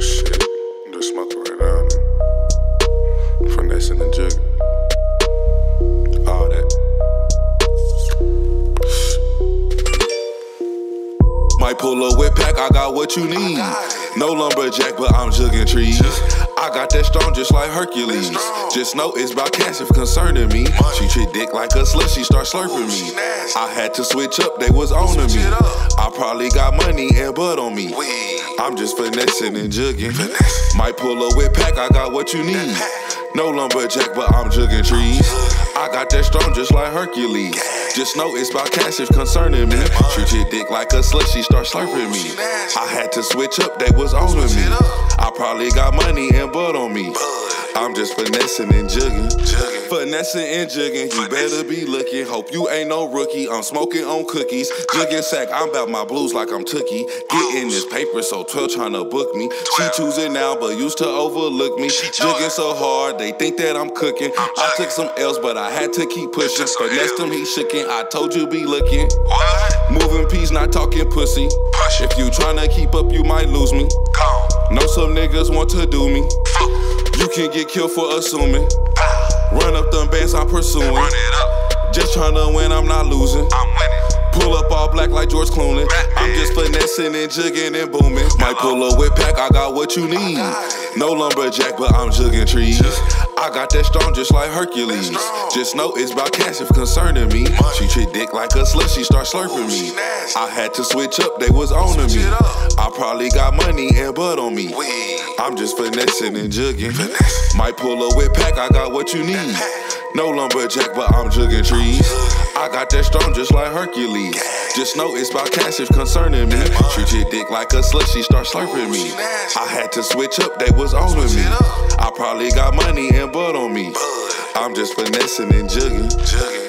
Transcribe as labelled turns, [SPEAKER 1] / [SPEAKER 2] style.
[SPEAKER 1] Shit, I'm just smoking right now. Finesse in the jug. Pull a whip pack, I got what you need. No lumberjack, but I'm jugging trees. I got that strong just like Hercules. Just know it's about cash if concerning me. She treat dick like a slut, she start slurping me. I had to switch up, they was owning me. I probably got money and bud on me. I'm just finessing and jugging. Might pull a whip pack, I got what you need. No lumberjack, but I'm jugging trees. I got that strong just like Hercules. Just know it's about cash if concerning me. Treat your dick like a slut, she start slurping me. I had to switch up, they was owning me. Probably got money and bud on me. I'm just finessing and jugging. Finessing and jugging, you better be looking. Hope you ain't no rookie. I'm smoking on cookies. Jugging sack, I'm about my blues like I'm Tookie. Getting this paper, so 12 trying to book me. She choosing now, but used to overlook me. Jugging so hard, they think that I'm cooking. I took some L's, but I had to keep pushing. Finessed him, he shookin'. I told you be looking. Moving peas, not talking pussy. If you tryna keep up, you might lose me. Some niggas want to do me. You can get killed for assuming. Run up them bands I'm pursuing. Just tryna win, I'm not losing. I'm winning. Pull up all black like George Clooney. I'm just finessing and jugging and booming. Might pull a whip pack, I got what you need. No lumberjack, but I'm jugging trees. I got that strong just like Hercules. Just know it's about cash if concerning me. She treat dick like a slut, she start slurping me. I had to switch up, they was owning me. I probably got money and bud on me. I'm just finessing and jugging. Might pull a whip pack, I got what you need. No lumberjack, but I'm jugging trees. I got that strong just like Hercules. Just know it's about cash if concerning me. Treat your dick like a slut, she start slurping me. I had to switch up, they was owning me. I probably got money and bud on me. I'm just finessing and jugging.